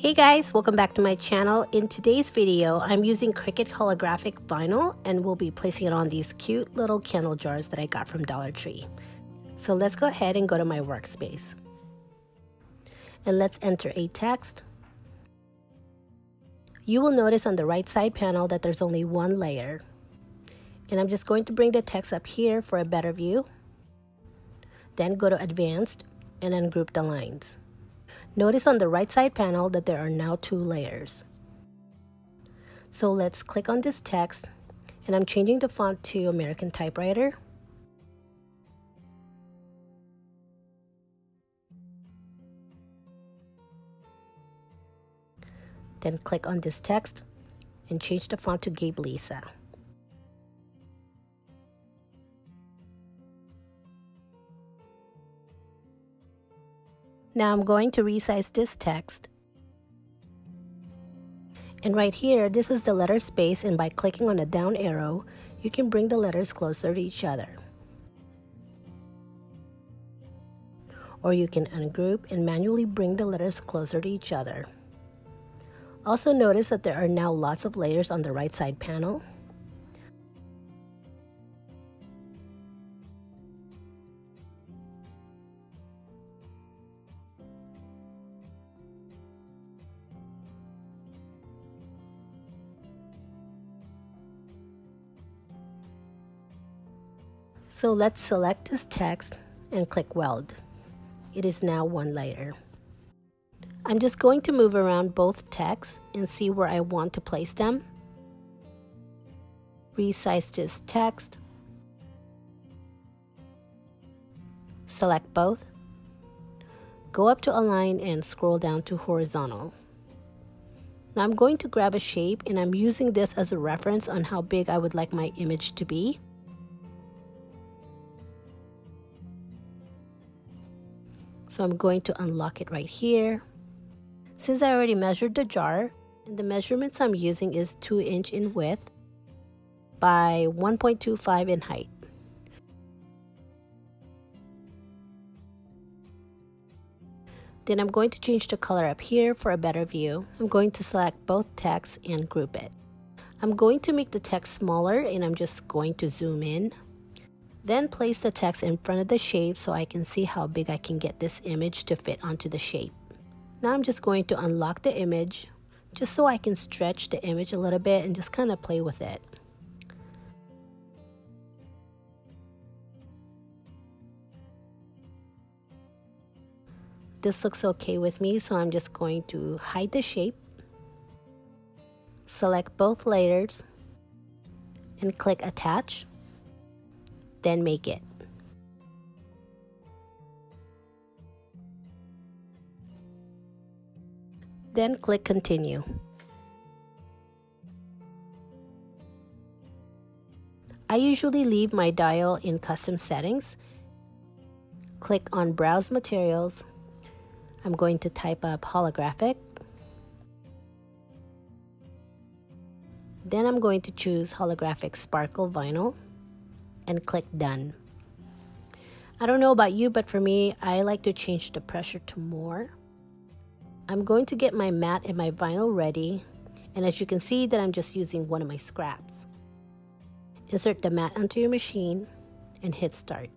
Hey guys, welcome back to my channel. In today's video, I'm using Cricut holographic vinyl and we'll be placing it on these cute little candle jars that I got from Dollar Tree. So let's go ahead and go to my workspace. And let's enter a text. You will notice on the right side panel that there's only one layer. And I'm just going to bring the text up here for a better view. Then go to advanced and ungroup the lines. Notice on the right side panel that there are now two layers. So let's click on this text and I'm changing the font to American Typewriter. Then click on this text and change the font to Gabe Lisa. Now I'm going to resize this text. And right here, this is the letter space and by clicking on the down arrow, you can bring the letters closer to each other. Or you can ungroup and manually bring the letters closer to each other. Also notice that there are now lots of layers on the right side panel. So let's select this text and click weld. It is now one layer. I'm just going to move around both texts and see where I want to place them. Resize this text. Select both. Go up to align and scroll down to horizontal. Now I'm going to grab a shape and I'm using this as a reference on how big I would like my image to be. So I'm going to unlock it right here. Since I already measured the jar, and the measurements I'm using is 2 inch in width by 1.25 in height. Then I'm going to change the color up here for a better view. I'm going to select both text and group it. I'm going to make the text smaller and I'm just going to zoom in. Then place the text in front of the shape so I can see how big I can get this image to fit onto the shape. Now I'm just going to unlock the image just so I can stretch the image a little bit and just kind of play with it. This looks okay with me so I'm just going to hide the shape. Select both layers and click attach then make it. Then click continue. I usually leave my dial in custom settings. Click on browse materials. I'm going to type up holographic. Then I'm going to choose holographic sparkle vinyl and click done. I don't know about you, but for me, I like to change the pressure to more. I'm going to get my mat and my vinyl ready. And as you can see that I'm just using one of my scraps. Insert the mat onto your machine and hit start.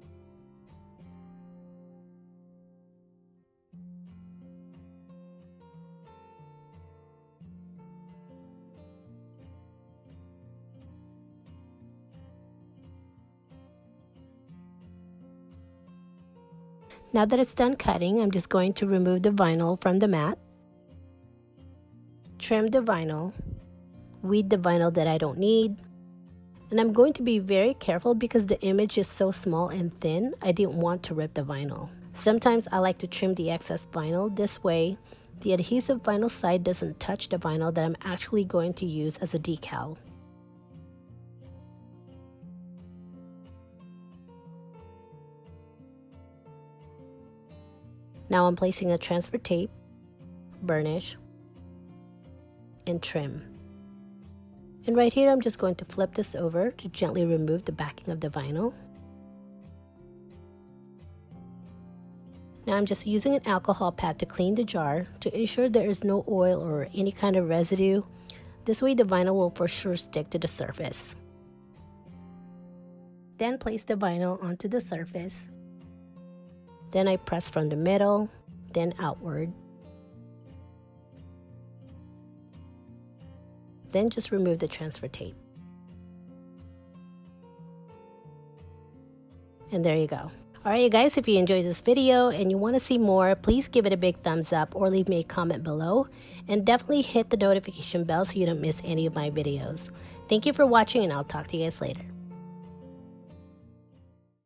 Now that it's done cutting, I'm just going to remove the vinyl from the mat, trim the vinyl, weed the vinyl that I don't need, and I'm going to be very careful because the image is so small and thin, I didn't want to rip the vinyl. Sometimes I like to trim the excess vinyl this way. The adhesive vinyl side doesn't touch the vinyl that I'm actually going to use as a decal. Now I'm placing a transfer tape, burnish, and trim. And right here, I'm just going to flip this over to gently remove the backing of the vinyl. Now I'm just using an alcohol pad to clean the jar to ensure there is no oil or any kind of residue. This way the vinyl will for sure stick to the surface. Then place the vinyl onto the surface. Then I press from the middle, then outward. Then just remove the transfer tape. And there you go. Alright you guys, if you enjoyed this video and you want to see more, please give it a big thumbs up or leave me a comment below. And definitely hit the notification bell so you don't miss any of my videos. Thank you for watching and I'll talk to you guys later.